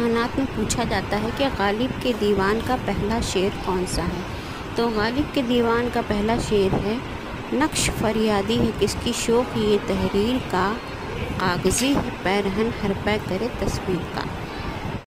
इम्तहानात में पूछा जाता है कि गालिब के दीवान का पहला शेर कौन सा है? तो गालिब के दीवान का पहला शेर है, नक्श फरियादी है किसकी शोक ये तहरीर का कागज़ी है, पैरहन हर पै करे तस्वीर का।